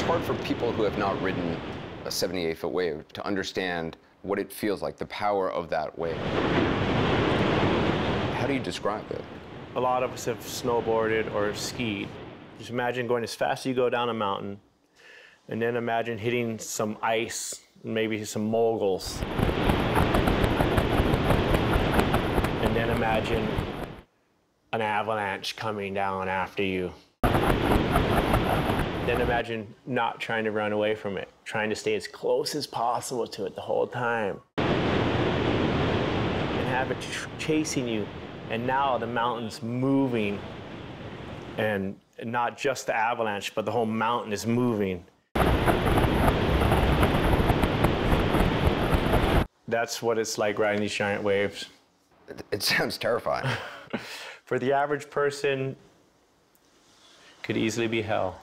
It's hard for people who have not ridden a 78 foot wave to understand what it feels like, the power of that wave. How do you describe it? A lot of us have snowboarded or skied. Just imagine going as fast as you go down a mountain, and then imagine hitting some ice, maybe some moguls. And then imagine an avalanche coming down after you. Then imagine not trying to run away from it, trying to stay as close as possible to it the whole time. And have it ch- chasing you. And now the mountain's moving. And not just the avalanche, but the whole mountain is moving. That's what it's like riding these giant waves. It, it sounds terrifying. For the average person, could easily be hell.